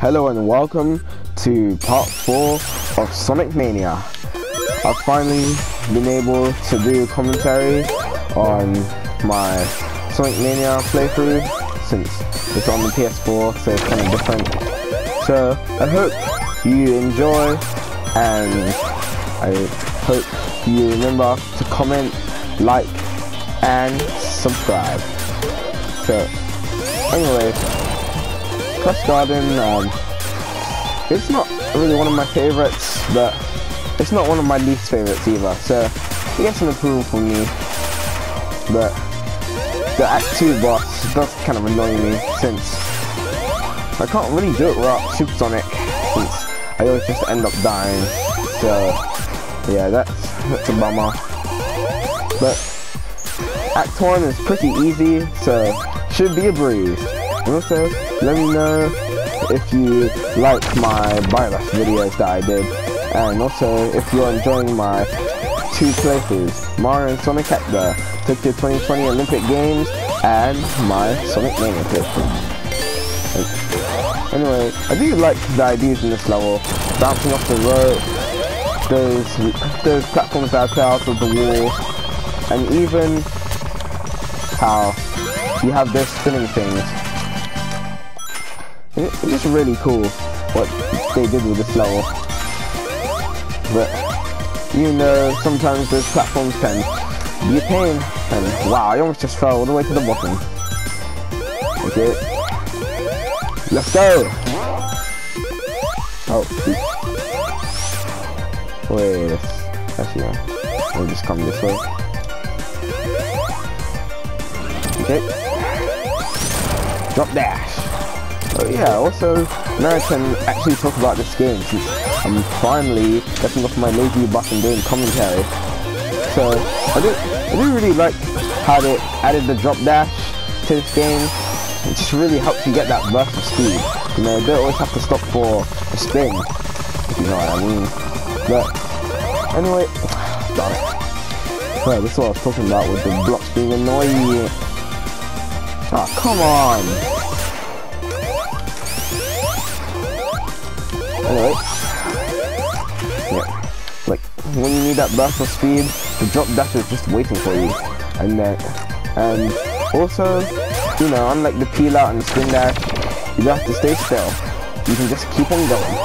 Hello and welcome to part 4 of Sonic Mania. I've finally been able to do commentary on my Sonic Mania playthrough since it's on the PS4 so it's kind of different. So I hope you enjoy and I hope you remember to comment, like and subscribe. So anyway, Press Garden, um, it's not really one of my favorites, but it's not one of my least favorites either. So it gets an approval from me. But the Act 2 boss does kind of annoy me since I can't really do it without Supersonic since I always just end up dying. So yeah, that's that's a bummer. But Act 1 is pretty easy, so should be a breeze. And also, let me know if you like my Biorush videos that I did. And also, if you're enjoying my two playthroughs, Mario and Sonic at the Tokyo 2020 Olympic Games, and my Sonic Mania playthrough. Anyway, I do like the ideas in this level. Bouncing off the rope, those, those platforms that are out of the wall, and even how you have those spinning things. It's just really cool what they did with this level. But, you know, sometimes those platforms can be a pain. And wow, I almost just fell all the way to the bottom. Okay. Let's go! Oh, Wait, actually, let me just come this way. Okay. Drop dash. Oh yeah, also, now I can actually talk about this game since I'm finally getting off my lazy butt and doing commentary. So, I do, I do really like how they added the drop dash to this game. It just really helps you get that burst of speed. You know, you don't always have to stop for a spin, if you know what I mean. But, anyway, darn it. Right, this is what I was talking about with the blocks being annoying. Oh, come on! Anyway. Yeah. Like, when you need that burst of speed, the drop dash is just waiting for you. And then, and also, you know, unlike the peel out and the spin dash, you don't have to stay still. You can just keep on going.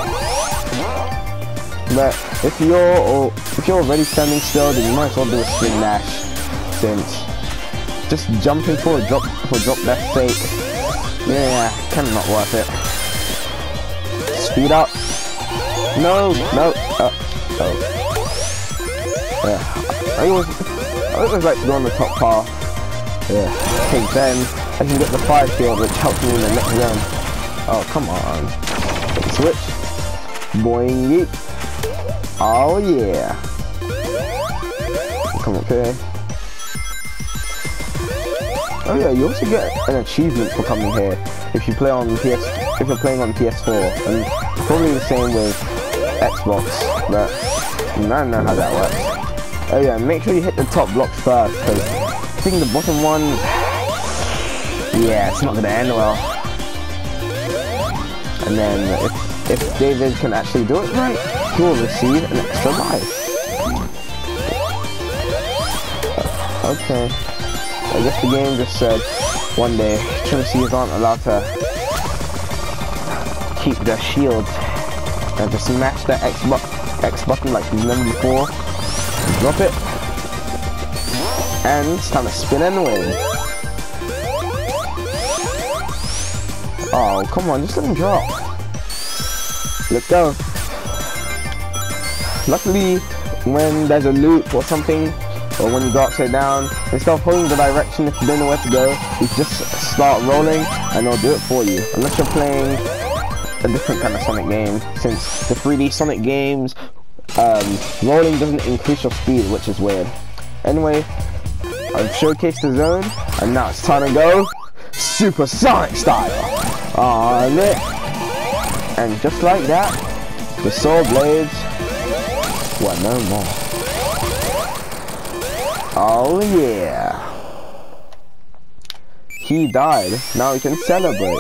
But if you're, or if you're already standing still, then you might as well do a spin dash, since just jumping for a drop for drop dash sake. Yeah, kind of not worth it. Speed up. No, no. Uh, oh. Yeah. I always, I always like to go on the top path. Yeah. Okay, then I can get the fire shield, which helps me in the next round. Oh, come on. Switch. Boing yeet. Oh yeah. Come on, okay. Oh yeah, you also get an achievement for coming here if you play on PS if you're playing on PS4, and probably the same with Xbox, but I don't know how that works. Oh yeah, make sure you hit the top blocks first, because I think the bottom one, yeah, it's not gonna end well. And then if if David can actually do it right, he will receive an extra life. Okay. I guess the game just said one day Trinities aren't allowed to keep their shield and to smash that X, bu X button like never before. Drop it. And it's time to spin and win. Oh, come on, just let him drop. Let's go. Luckily, when there's a loop or something, or when you go upside down, instead of holding the direction if you don't know where to go, you just start rolling and it'll do it for you. Unless you're playing a different kind of Sonic game, since the 3D Sonic games, um, rolling doesn't increase your speed, which is weird. Anyway, I've showcased the zone, and now it's time to go Super Sonic style on it. And just like that, the Soul Blades were no more. Oh yeah. He died. Now we can celebrate.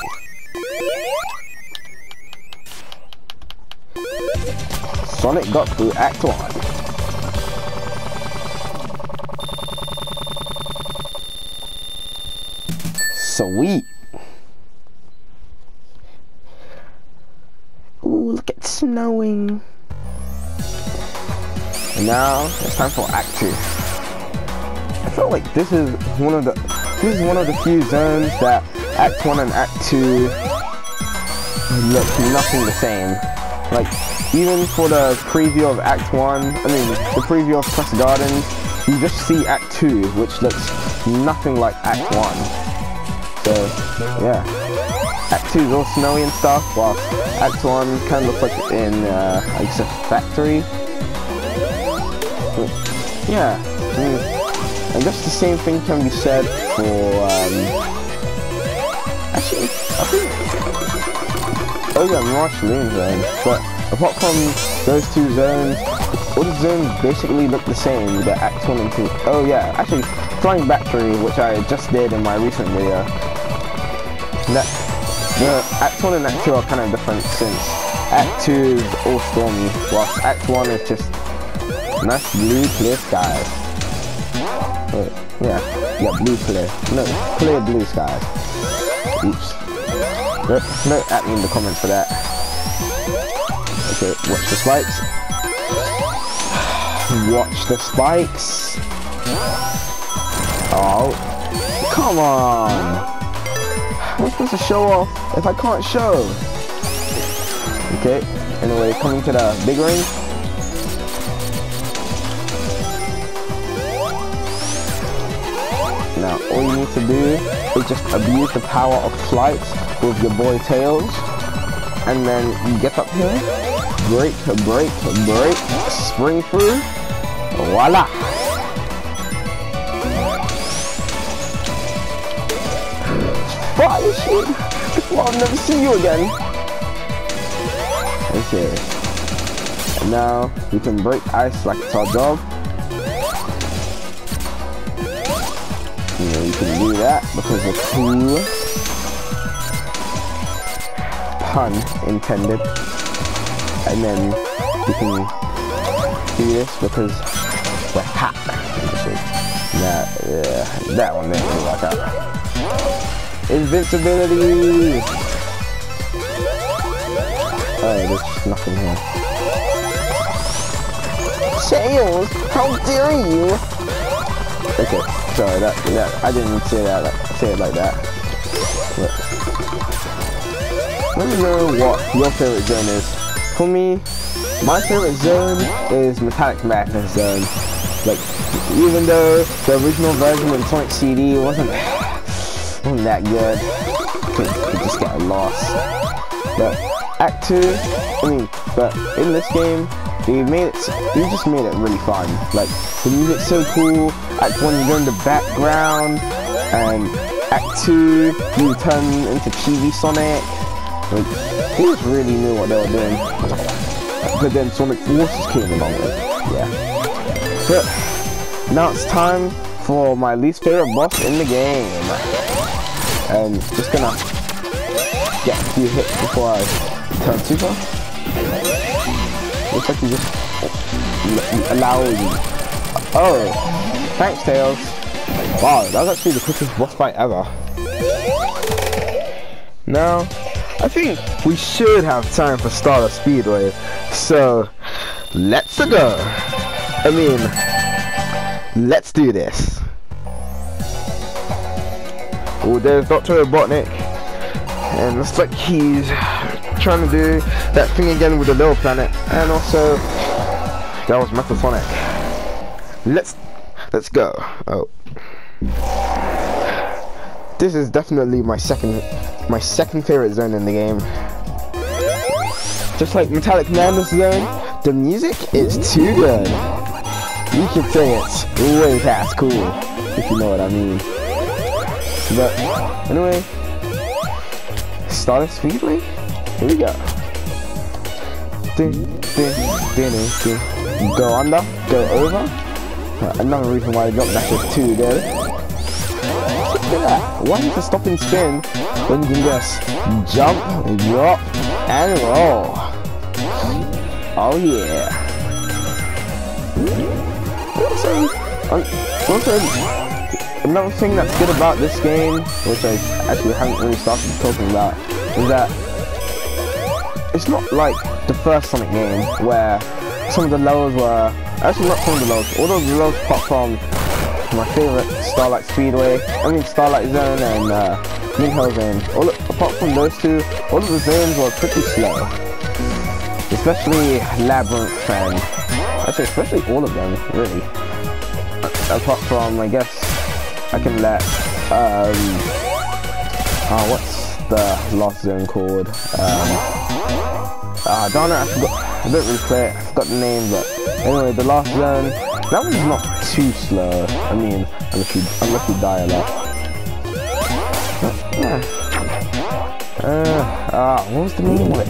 Sonic Goku Act 1. Sweet. Ooh, look, it's snowing. And now it's time for Act 2. I feel like this is one of the this is one of the few zones that Act 1 and Act 2 look nothing the same. Like, even for the preview of Act 1, I mean, the preview of Press Gardens, you just see Act 2, which looks nothing like Act 1. So, yeah. Act 2 is all snowy and stuff, while Act 1 kind of looks like in, uh, I guess a factory. But, yeah. I guess the same thing can be said for, um, actually, I think, oh yeah, Marshallin Zone, but apart from those two zones, all the zones basically look the same, the Act 1 and 2. Oh yeah, actually, Flying Battery, which I just did in my recent video, that, the Act 1 and Act 2 are kind of different since Act 2 is all stormy, whilst Act 1 is just nice blue clear skies. Wait, yeah, yeah, blue clear. No, clear blue skies. Oops. Don't, at me in the comments for that. Okay, watch the spikes. Watch the spikes. Oh, come on. I'm supposed to show off if I can't show. Okay, anyway, coming to the big ring. To do is just abuse the power of flight with your boy Tails. And then you get up here, break, break, break, spring through, voila! Fire shit! Well, I'll never see you again! Okay. And now, you can break ice like it's our job. That because it's cool. Pun intended. And then you can do this because we're hot. That, yeah, that one didn't really work out. Invincibility! Oh, there's nothing here. Tails, how dare you! Okay, sorry, that, that I didn't say that, say it like that. But, let me know what your favorite zone is. For me, my favorite zone is Metallic Madness Zone. Like, even though the original version in Sonic CD wasn't wasn't that good. Could just get lost. But Act 2, I mean, but in this game, they made it, they just made it really fun. Like, the music's so cool, Act 1 you are in the background, and Act 2 you turn into Chibi Sonic. Like, they just really knew what they were doing. But then Sonic Forces came along with yeah. But, now it's time for my least favorite boss in the game and just gonna get a few hits before I turn super. Looks like you just allow you. Oh, thanks Tails. Wow, that was actually the quickest boss fight ever. Now, I think we should have time for Stardust Speedway, so let's go. I mean, let's do this. Oh, there's Dr. Robotnik. And looks like he's trying to do that thing again with the little planet. And also, that was Metal Sonic. Let's, let's go. Oh. This is definitely my second, my second favorite zone in the game. Just like Metallic Madness Zone, the music is too good. You can say it's way past cool, if you know what I mean. But anyway, Stardust Speedway. Here we go. Ding, ding, ding, ding. Go under, go over. Another reason why the jump dash is too good. Look at that. Why need to stop and spin when you can just jump, drop, and roll? Oh yeah. Also, um, also, another thing that's good about this game, which I actually haven't really started talking about, is that it's not like the first Sonic game where some of the levels were actually not some of the levels, all of the levels apart from my favorite Starlight Speedway, I mean Starlight Zone and uh, Green Hill Zone. All apart from those two, all of the zones were pretty slow. Especially Labyrinth and actually especially all of them, really. Apart from I guess I can let um uh, what's the last zone called? Um uh, darn it, I forgot I don't really play it, I forgot the name but anyway the last zone that one's not too slow. I mean unless you unless you die a lot. Uh, uh, what was the name of it?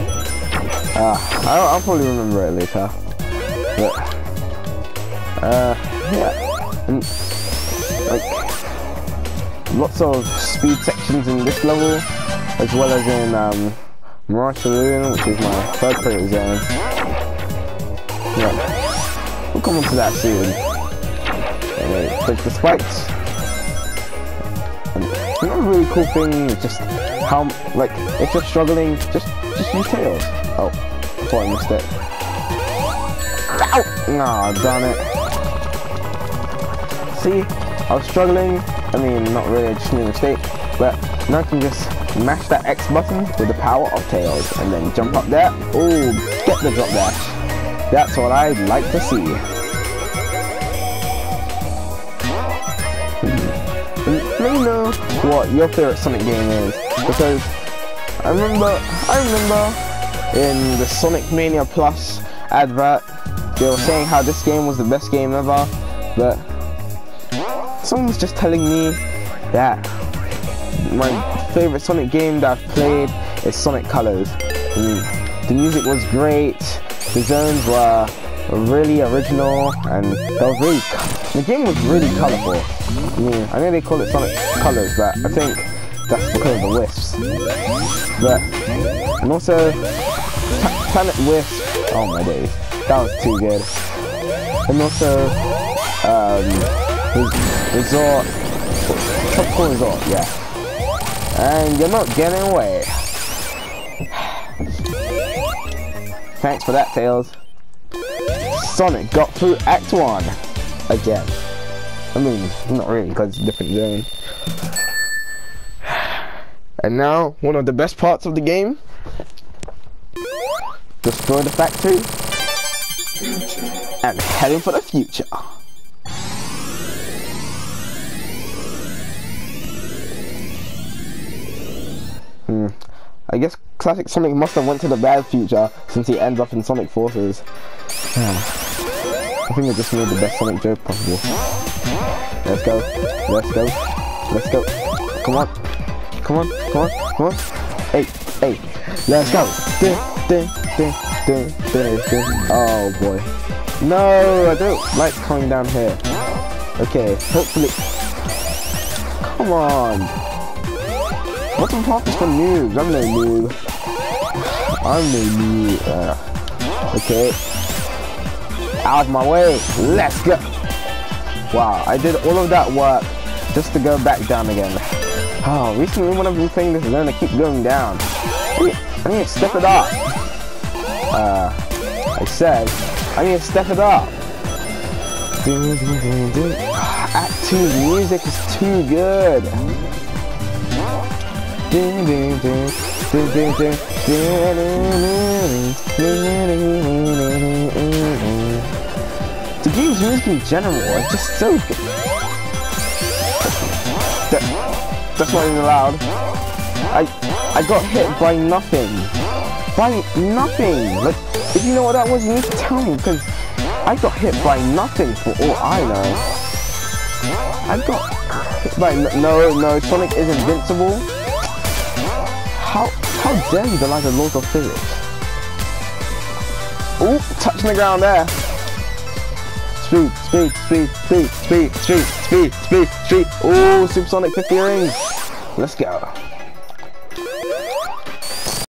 Uh, I'll, I'll probably remember it later. But, uh, yeah. And, like, lots of speed sections in this level, as well as in, um, which is my third favorite zone. Yeah. We'll come on to that soon. Anyway, the spikes Another really cool thing is just how, like, if you're struggling, just just use tails. Oh, I thought I missed it. Ow! Nah, darn it. See, I was struggling. I mean, not really, I just made a mistake. But now I can just mash that X button with the power of tails and then jump up there. Oh, get the drop dash. That's what I'd like to see. Hmm. let me know what your favorite Sonic game is because I remember I remember in the Sonic Mania Plus advert they were saying how this game was the best game ever but someone was just telling me that my favorite Sonic game that I've played is Sonic Colors. the music was great, the zones were really original and they were really the game was really colorful. I mean, I know they call it Sonic Colors, but I think that's because of the wisps. But, and also, Planet Wisp, oh my days, that was too good. And also, um, Resort, Tropical Resort, yeah. And you're not getting away. Thanks for that, Tails. Sonic got through Act 1 again. I mean, not really, because it's a different zone. And now, one of the best parts of the game. Destroy the factory. And heading for the future. I guess Classic Sonic must have went to the bad future since he ends up in Sonic Forces. I think I just made the best Sonic joke possible. Let's go. Let's go. Let's go. Come on. Come on. Come on. Come on. Hey. Hey. Let's go. Dun, dun, dun, dun, dun, dun. Oh boy. No, I don't like coming down here. Okay, hopefully. Come on. Bottom half is for noobs. I'm no noob. I'm no noob. Uh, okay. Out of my way. Let's go. Wow, I did all of that work just to go back down again. Oh, recently when I've been playing this zone, keep going down. I need, to step it up. Uh, I said, I need to step it up. Act 2 music is too good. The game's music in general is just so good. That, that's not even allowed. I I got hit by nothing. By nothing. Like, if you know what that was, you need to tell me because I got hit by nothing for all I know. I got hit by no no Sonic is invincible. How how dare you deny the laws of physics? Ooh, touching the ground there speed, speed, speed, speed, speed, speed, speed, speed, speed. Oh, Supersonic 50 rings. Let's go.